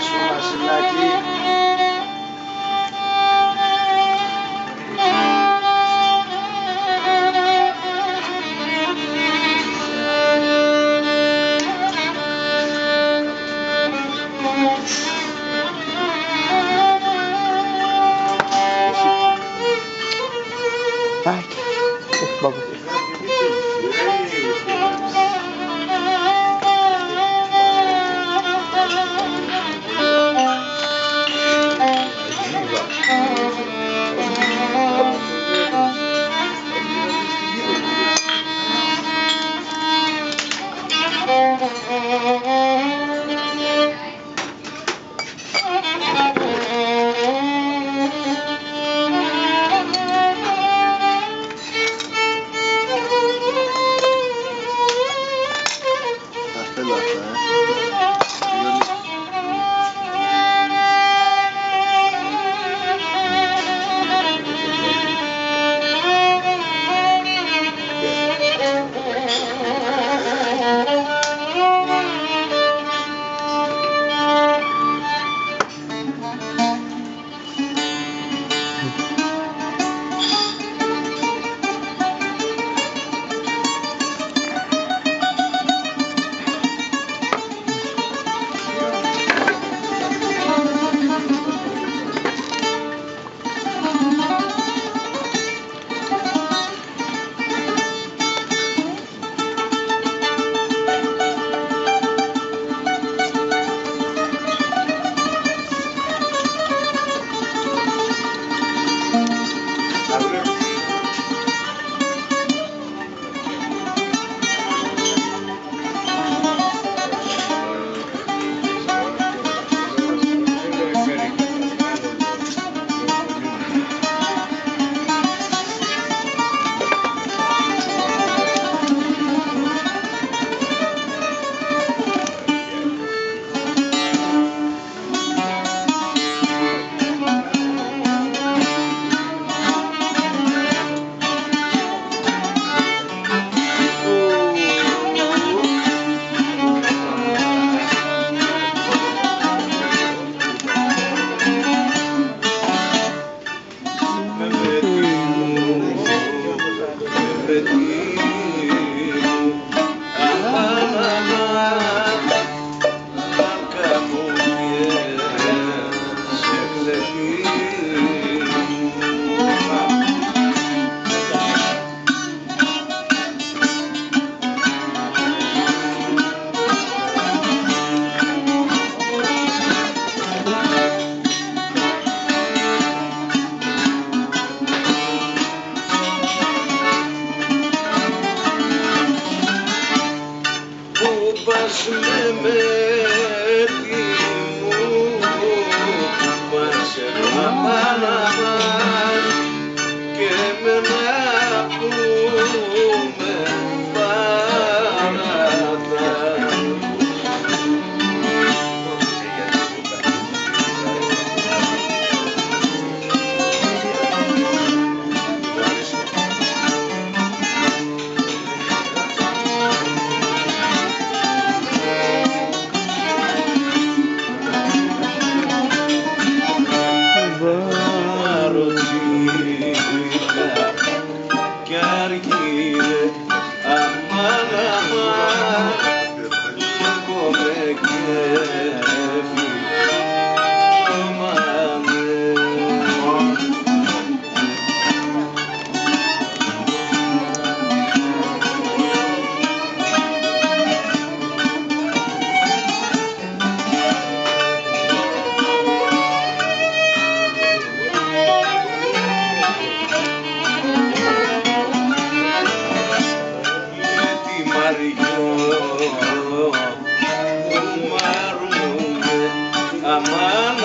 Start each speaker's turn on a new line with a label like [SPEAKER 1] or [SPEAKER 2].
[SPEAKER 1] 说了是垃圾
[SPEAKER 2] Aman